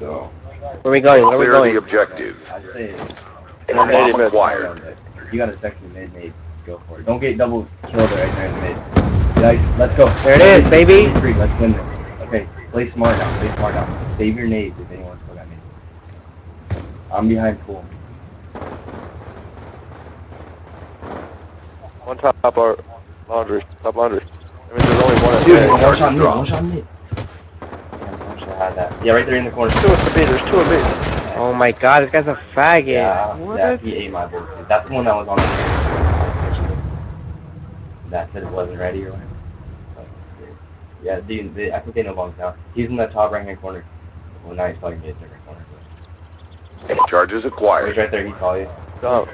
So, Where we going? Where are we Clear the going? objective. I say, Bomb mid. acquired. you got a section mid, mid. Go for it. Don't get double killed right there in the mid. Guys, let's go. There it is, baby. Three, let's win this. Okay, play smart now. Play smart now. Save your nades if anyone's still got nades. I'm behind pool. One top our uh, laundry. Top laundry. I mean, there's only one. at Dude, one shot is mid, one shot mid. Damn, I wish I had that. Yeah, right there in the corner. Two at the There's two of B. Oh my god, this guy's a faggot. Yeah, What? yeah, he ate my bullshit. That's the one that was on the That said it wasn't ready or whatever. Yeah, the, the, I think they know bombs now. He's in the top right hand corner. Well, now he's probably in the different corner. but- Charges He's acquired. right there, he saw you. Dump.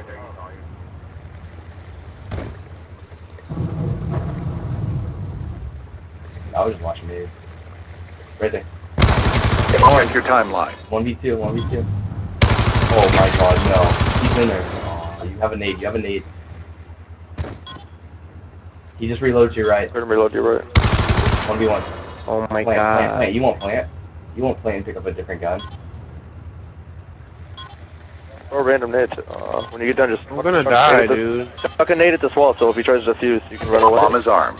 I was just watching Dave. Right there. Check your timeline. 1v2, 1v2. Oh my god, no. He's in there. Aw, you have a nade, you have a nade. He just reloads your right. Turn and reload to your right. 1v1. Oh my plant, plant, god. plant. You won't plant. You won't plant and pick up a different gun. Or random nades. Uh, when you get done, just I'm gonna die, at dude. this- Chuck a nade at this wall, so if he tries to defuse, you can run away. Bomb is armed.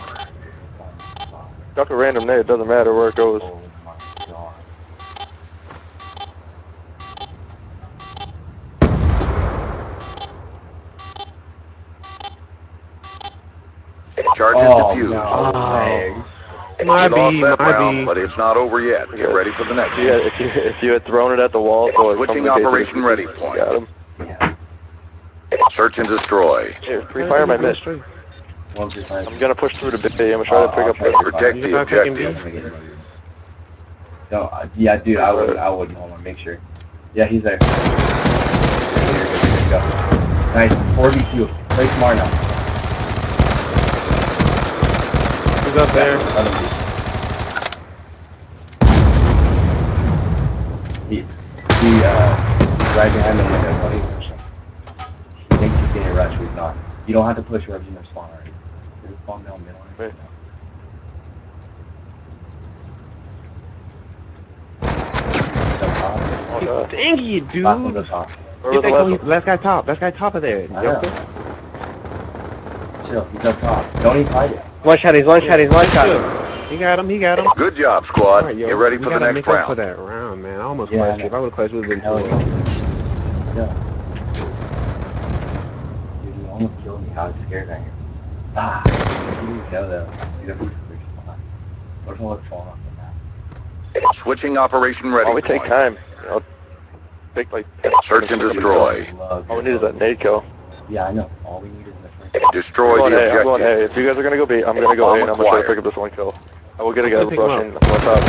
Chuck a random nade. It doesn't matter where it goes. Oh my god. Charges Oh, defused. no. Oh. My You lost B, my round, B. but it's not over yet. Get ready for the next Yeah, one. if you if you had thrown it at the wall, so it's Switching from operation ready point. Got him. Yeah. Search and destroy. Here, free fire my mid. One. I'm gonna push through to B. I'm gonna try to pick up the. Protect You the got taking B? objective. No, uh, yeah, dude, I would, I would, hold on, make sure. Yeah, he's there. Nice, 4v2. Play smart now. Up there? Let him be. He, he, uh, he's right behind the window. Don't even push him. He thinks he's getting a rush, but he's not. You don't have to push whoever's in their spawn already. Just spawn down middle. Right. Up. Oh, Dang you, dude. Last one's up top. Get that last guy, last guy top. Last guy top of there. I know. Chill, he's up top. Don't even fight it. One shot, he's one shot, he's one shot. He got him. He got him. Good job, squad. Alright, yo, Get ready for the next make up For round. that round, man. I almost Yeah, I clutched. If I would have clutched, we would have been Hell cool. yeah. Dude, you almost killed me. I was scared of you. Ah, you didn't know though. You don't respond. What if I was falling off the map? Switching operation ready Oh, we take time. You know, take like. Search and destroy. Love All we need is that love. Nade kill. Yeah, I know. All we need is the first. Destroy I'm going the A. I'm going objective. A. If you guys are gonna go B, I'm gonna go A, and I'm gonna try to pick up this one kill. I will get a guy Pick him up. rushing. I'm on top.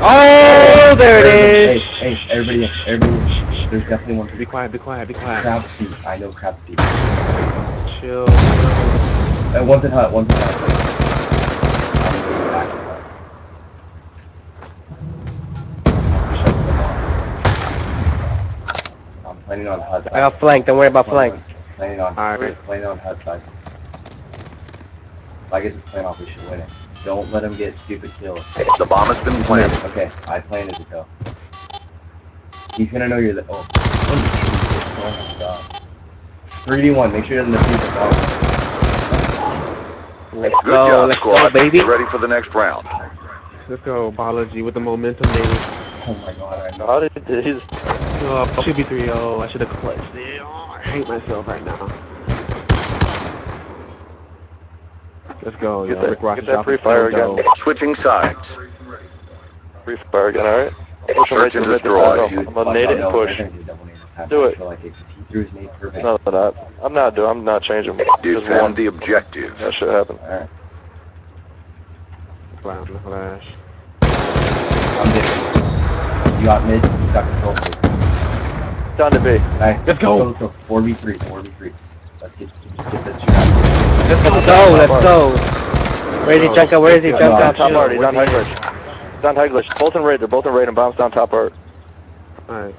Oh, there it is! Hey, hey, everybody, in, everybody. in. There's definitely one. Be quiet. Be quiet. Be quiet. Crab seat. I know crab seat. Chill. Uh, one's in hut. One's in hut. I'm gonna go back to hut. Shut them off. I'm planning on hut. I got flank, don't worry about flank. Planning on, Alright. planning on hut side. If I get this plan off, we should win it. Don't let him get stupid kills. The bomb has been planted. Okay, I planted to go. He's gonna know you're the. Oh, oh my god. 3d1, make sure he doesn't defuse the bomb. Let's Good go, job, let's squad. go, baby. Get ready for the next round. Let's go, biology with the momentum, baby. Oh my god, I know. How did he's Oh, should be 3-0. I should have clutched it. Oh, I hate myself right now. Let's go, Get yo. that- Rick Ross get is that dropping free fire again. dope. Switching sides. free fire again? All right. Push Search and to destroy. I'm gonna nade it and push. Do it. Like it. He threw his nade perfect. No, I'm not. I'm not doing. I'm not changing. Just one. Defend the objective. That should happen. Alright, Flash, flash. I'm getting. You got mid, you got control. Down to B. Nice. Let's go. Let's go. 4v3, 4v3. Let's get, get, get that shit. Let's go, let's go. Where is he, Junkuh? Where is he, Yeah, Down Junkuh? top chill. art. He's on high glitch. He's on high glitch. Both in raid. They're both in raid and bombs down top art. Alright.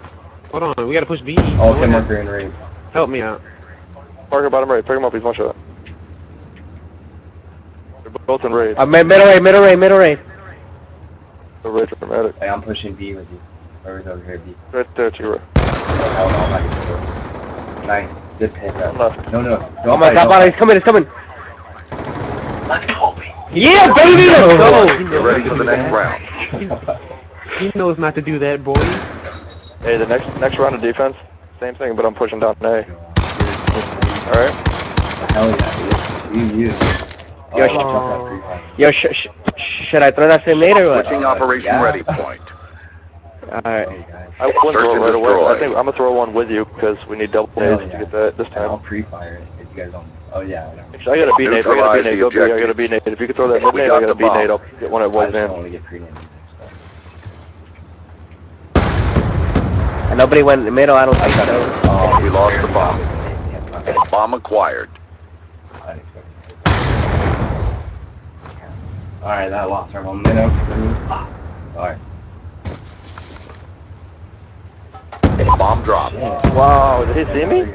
Hold on, we gotta push B. Oh, Go Tim ahead. Marker in raid. Help me out. Parker bottom raid. Pick him up. He's one shot. They're both in raid. Uh, mid- middle right, middle right, middle right. The red dramatic. Hey, I'm pushing B with you. Or over here, B. Right there to your right. Oh, hell no, I'm not gonna. Nice. Good pick. Left. No, no. Oh my god, Bala, he's coming, he's coming. Let's go, B. Yeah, baby, let's go. Get ready for the next round. He knows not to do that, boy. Hey, the next next round of defense, same thing, but I'm pushing down A. Alright? Hell yeah, dude. You, you. Oh, Yo, I sh-. Yo, sh sh sh should I throw that same what? Switching Operation. Ready Point. Alright. Hey, guys. I wouldn't Search throw it and right away. destroy. I think I'm gonna throw one with you because we need double Hell nades to yeah. get that this And I'll time. pre-fire it if you guys don't. Oh, yeah, I know. Actually, I got a B nade. I gotta be B nade. the Go B. I got a B objectives. nade. If you could throw that mid We nade, got I got a the B nade. bomb. I'll get one at I white just want to get pre-named And nobody went in the middle, I don't think so. so. Oh, We lost the bomb. Yeah, okay. Bomb acquired. I didn't expect it. Alright, that lost our momentum. Ah, Alright. Bomb drop. Shit. Wow, did he see me? He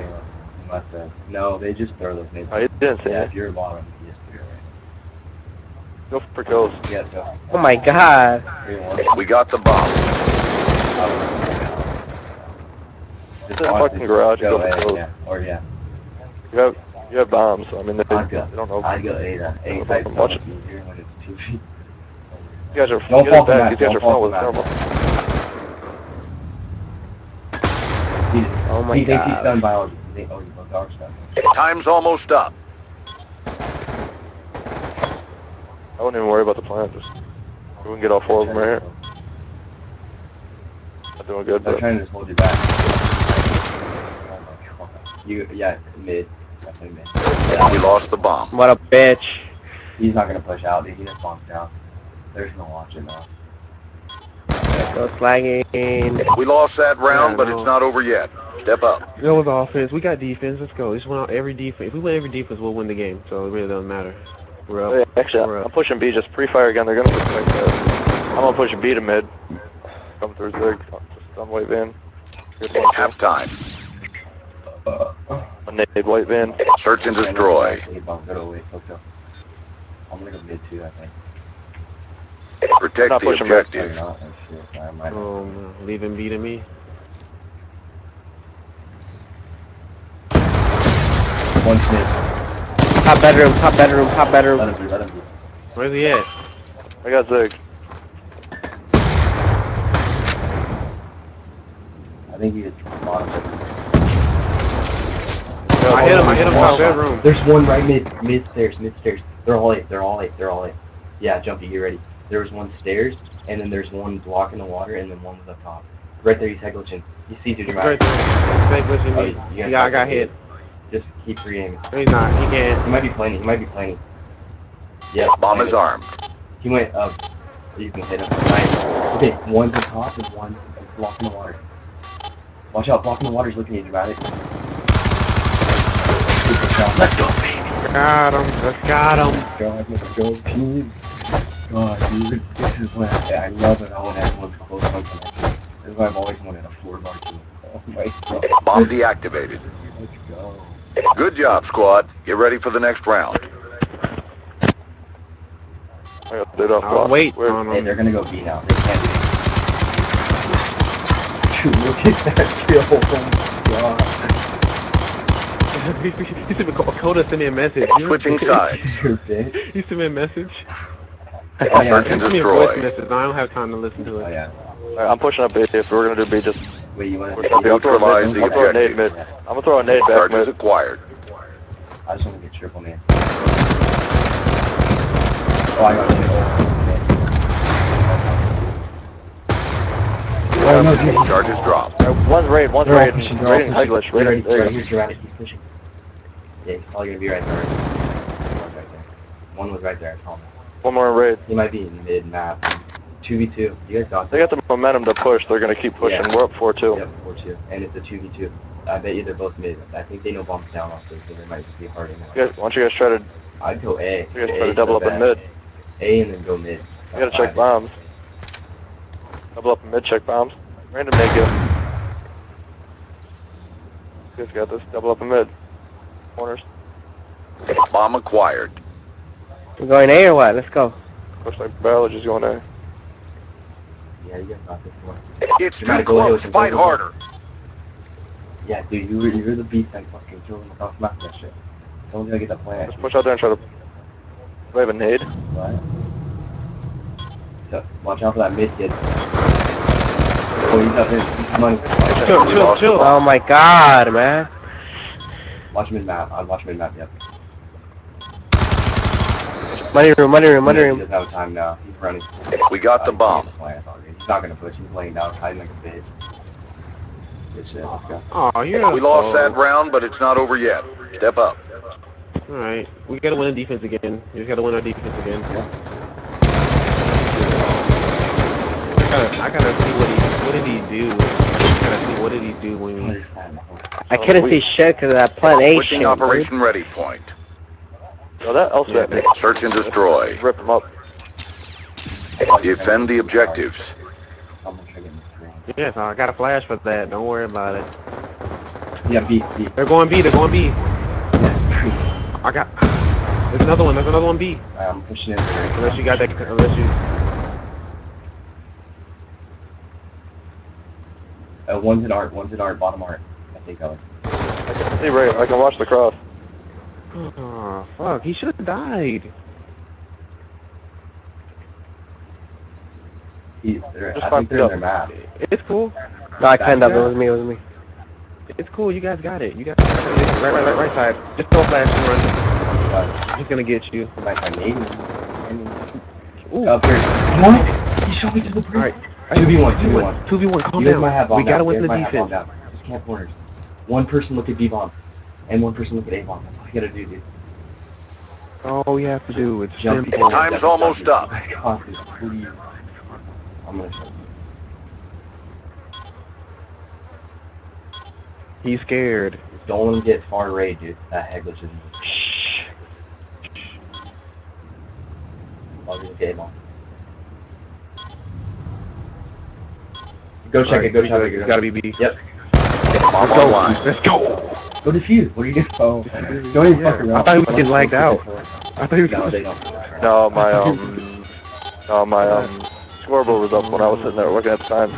must have. No, they just throw those nades. Oh, he didn't see Yeah, me. if you're bottom, you just do it Go for kills. Yeah, go. Oh my god. We got the bomb. Just in the fucking garage, Go go for A, yeah. Or yeah. You have you have bombs. So, I mean, they, I'd go. they don't know. I'd go A then. A Watch it. much easier when it's two feet. You guys are Don't you guys back. You guys are don't with thermal. He, Oh my he thinks he's god. done biology. He think, oh, he's dark stuff. Time's almost up. I wouldn't even worry about the plan. Just we can get all four of them right here. Not doing good, They're but trying to just hold you back. Oh my god. You, yeah, mid. Definitely mid. We lost the bomb. What a bitch. He's not gonna push out, dude. He just bombed down. There's no watching now. Go slagging. We lost that round, Yeah, but no. it's not over yet. Step up. That was offense. We got defense. Let's go. We just went out every defense. If we win every defense, we'll win the game. So it really doesn't matter. We're up. Hey, actually, We're I'm pushing B. Just pre-fire again. They're gonna push like that. I'm gonna push B to mid. Come through Zig. Just on white van. Good one, too. Half time. A nade white van. Search and destroy. He bumped it away. Let's go. I'm gonna go mid two, I think. Protect Not the pushing back. No, you're objectives. not. Shit. I might not. Um, leaving B to me. One mid. Top bedroom, top bedroom, top bedroom. Let him be, let him be. Where's he at? I got Zig. I think he is bottom bedroom. I hit him. I hit him top bedroom. There's one right mid, mid stairs, mid stairs. They're all eight. They're all eight. They're all eight. Yeah, Jumpy, get ready. There was one stairs, and then there's one block in the water, and then one was up top. Right there, he's head glitching. He sees you, Right dramatic. there. Stay pushing Oh, me. you guys Yeah, I got hit. Just keep re-aiming. No, he's not. He can't. He might be planning. He might be planning. Yeah. Bomb is armed. He went up. You can hit him. Nice. Okay, one's on top and one one's blocking the water. Watch out, blocking the water. He's looking at you, dramatic. Let's go, baby. Got him. Let's got him. God, let's go, team. God, dude, this is what I, I love it how when everyone's close on connection. This is why I've always wanted a four bar team. Oh my god, Bomb deactivated. let's go. Good job, squad. Get ready for the next round. I got it off. I'll wait Where- on Hey, him. they're gonna go B now. They can't do Dude, look at that kill. Oh my god. he sent me, Coda sent me a message. You're a Switching bitch. sides. You're. He sent me a message. Oh yeah. Search and He sent me a voice destroy. message. I don't have time to listen to Oh it. yeah. Alright, I'm pushing up B. If we're gonna do B, just Wait, you wanna? we're gonna be. I'll throw a Neutralize nade. the I'll throw a nade objective. mid. I'm gonna throw a nade back Charges mid. acquired. I just wanna get triple man. Oh, I got it. Oh, no. Charges dropped. Alright, One's raid. One's They're raid. pushing, they're all Raiding. English. Get ready, Raiding. There right you here's dramatic, he's pushing. Yeah, he's probably gonna be right there. One's right there. One was right there, I promise. go. One more raid. He might be in mid map. 2v2. You guys got They got the momentum to push. They're gonna keep pushing. Yeah. We're up 4-2. Yep, 4-2. And it's a 2v2. I bet you they're both mid. I think they know bombs down also, so they might just be hard in You guys, why don't you guys try to, I'd go A. You guys try to double so up in mid. A and then go mid. You gotta check bombs. Double up in mid, check bombs. Random make it. You guys got this. Double up in mid. Corners. Bomb acquired. We're going A or what? Let's go. Looks like biology's going A. Yeah, you guys got this one. It's You too gotta go ahead with close. Fight harder. Yeah, dude, you were, you're the beast that fucking killed him without smacking that shit. Someone's gonna get the plant. Let's push out there and try to... Do I have a nade? What? So, watch out for that mid kid. Oh, he's up there. He's money. Chill, We chill, lost the chill. bomb. Oh my god, man. Watch mid map. I'll watch mid map, yep. Money room, money room, money He room. doesn't have time now. He's running. We got the bomb. he's plant already. He's not gonna push. He's laying down, hiding like a bitch. Good shit. Let's go. Oh, you're We lost that round, but it's not over yet. Step up. Alright, we gotta win the defense again. We just gotta win our defense again. I gotta, I gotta see what he, what did he do? I gotta see what did he do when he... I couldn't see shit because of that plant A Switching shit. operation ready point. Oh, that LSAT me. Search and destroy. Rip them up. Defend the objectives. I'm gonna try getting this green. Yes, I got a flash for that. Don't worry about it. Yeah, B, B. They're going B. They're going B. Yeah. I got. There's another one. There's another one B. I'm pushing in there. Unless you got that. Unless you. Uh, one's in art. One's in art. Bottom art. I think I was. I can see right. I can watch the cross. Oh fuck! He should have died. He, they're, Just I think they're in it their map. It's cool. No, I kind of. It was me. It was me. It's cool. You guys got it. You got right, right, right, right side. Just throw a flash and run. He's gonna get you. he might find Navy. Ooh. Up here. What? He shot me to the bridge. Alright. Two v one. Two v one. Two v one. Calm You guys down. might have bomb we gotta win the guys might have bomb defense. Just camp corners. One person look at B bomb, and one person look at A bomb. That's all you gotta do, dude. All we have to do is Jump. simple. Time's almost up. God, dude, please. I'm gonna. show you. He's scared. Don't let him get far raid, dude. That head glitch is. Shh. I'll do the game on. Go check it, go check it. It's gotta be B. Yep. Bomb online. Let's go. Go defuse. What are you doing? Oh, don't even Yeah, fuck around. I thought he was getting lagged out. I thought he was. No, they don't. No, my um, no, my um, scoreboard was up when I was sitting there looking at the time.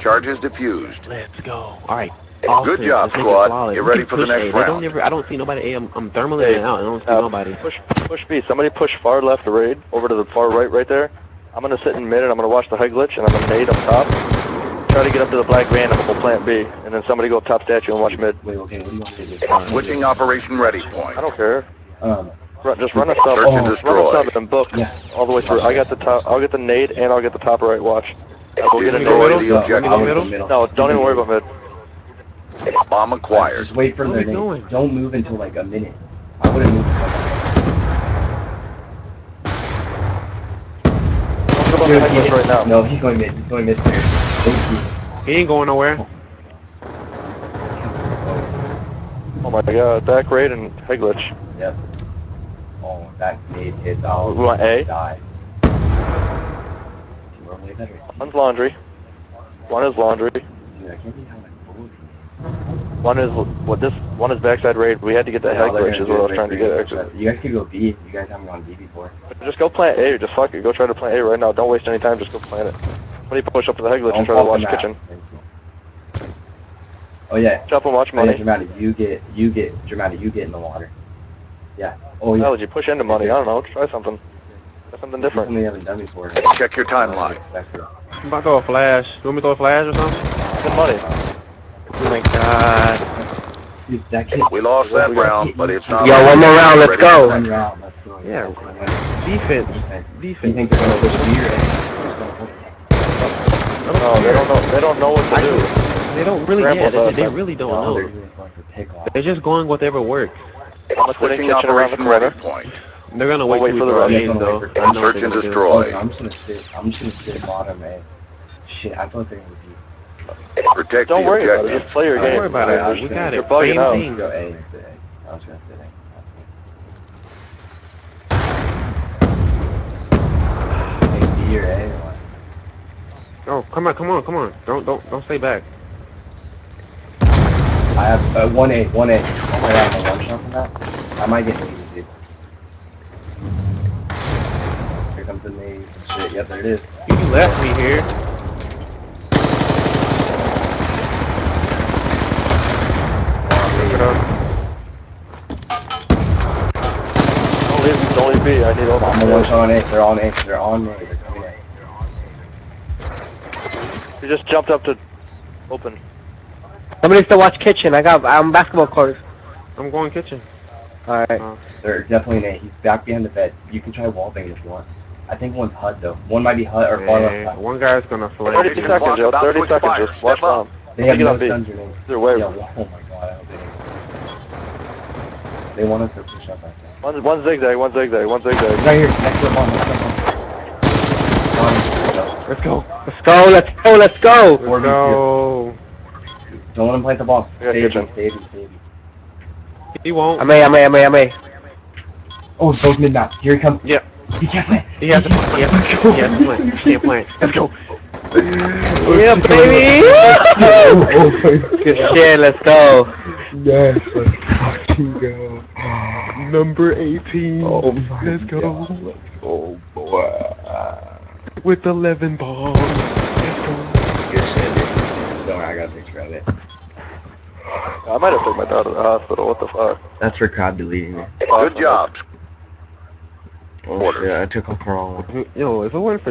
Charges diffused. Let's go. All right. Good job, Let's squad. Get ready for the next A. They don't round. ever, I don't see nobody. A. I'm, I'm thermaling Hey, out. I don't see uh, nobody. Push, push B. Somebody push far left to raid over to the far right, right there. I'm gonna sit in mid and I'm gonna watch the head glitch and I'm gonna nade up top. Try to get up to the black van and we'll plant B, and then somebody go up top statue and watch mid. Wait, okay, what do you want to do? Switching operation ready point. I don't care. Um, Run, just run a sub, Search and destroy. run a destroy. sub and book Yeah. all the way through. I got the top. I'll get the nade and I'll get the top right. Watch. I'll go get a Destroy nade. the go objective. middle. No, don't even worry about mid. Bomb acquired. Just wait for Where the we nade. going? Don't move until like a minute. I wouldn't move. Don't go about the head glitch right now. No, he's going mid. He's going mid there. Thank He ain't going nowhere. Oh my god, back raid and head glitch. you. Yep. Oh, that nade hits. I'll We want A. die. We're way better. One's laundry. One is laundry. Dude, I can't believe how much bullshit. One is what this. One is backside raid. We had to get that head All they're glitch. Is what I was trying to get. you. Actually. You guys could go B. You guys haven't gone B before. Just go plant A. Just fuck it. Go try to plant A right now. Don't waste any time. Just go plant it. Somebody push up to the head glitch Don't and try to watch from that. kitchen. Oh yeah. Jump and watch yeah, money. dramatic. You get, you get, dramatic. You get in the water. Yeah. Oh yeah. Hell, you push into money. I don't know. Try something. Try something different. Something we haven't done before. Check your timeline. I'm about to throw a flash. You want me to throw a flash or something? Good money. Oh my god. Dude. We lost that round, but it's not. Yo, over. one more round, let's Ready go. One round. Let's go. Yeah. Let's go. Defense. Defense. You Defense. think they're gonna push B No, they don't know. They don't know what to do. They don't really. Grandpa Yeah, they, they really don't No, they're know. just going for pick off. They're just going whatever works. I'm gonna sit in Switching kitchen the operation ready point. They're gonna We'll wait, wait for the throw rush. A, though. wait I know what Search and destroy. Okay, I'm just gonna sit. I'm just gonna sit bottom A. Shit, I thought they were B. Protect Don't the worry about it. Just play your Don't game. worry about it. I'm We got gonna- You're it. bugging Same out. team. Go A was gonna sit A. Hey, B or A or what? Oh, come on, come on, come on. Don't, don't, don't stay back. I have uh, one A, one A. Oh my god, I'm a one shot from that. I might get navy, dude. Here comes the navy. shit. Yep, there it is. You left me here. Pick it up. Don't leave, don't leave B. I need all I'm the one's on A. They're on A. They're on A. They're coming A. He just jumped up to open. Somebody still watch kitchen. I got. I'm basketball court. I'm going kitchen. All right. They're uh, definitely in He's back behind the bed. You can try wallbang if you want. I think one's HUD though. One might be HUD or far left. Yeah, HUD. one guy's gonna flank. 30 seconds, clock yo. about 30 seconds. Just watch Step up. They have no on B. guns or anything. Either way. Yeah, oh my god, I hope they don't. They want us to push up right now. One, one zigzag, one zigzag, one zigzag. Right here, next to the bomb, next to the bomb. One, Let's go. Let's go. Let's go. Let's go. Four Let's go. Don't let him plant the bomb. I got Save him, kitchen. save him, save him. He won't. I'm A. I'm A. I'm A. I'm A. Oh, both mid map. Here he comes. Yep. He can't plant. He has to plant. He has to plant. He has to plant. He can't plant. Let's go. Yeah, baby. Oh, Good shit. Let's go. Yes, let's fucking go. Number 18. Oh my Let's go. God. Oh, Let's go, boy. With 11 bombs. Let's go. Good shit, dude. Don't worry, I got a picture of it. I might have took my daughter to the hospital. What the fuck? That's for crowd deleting me. Good job. Oh, shit, I took a crawl. Yo, if it weren't for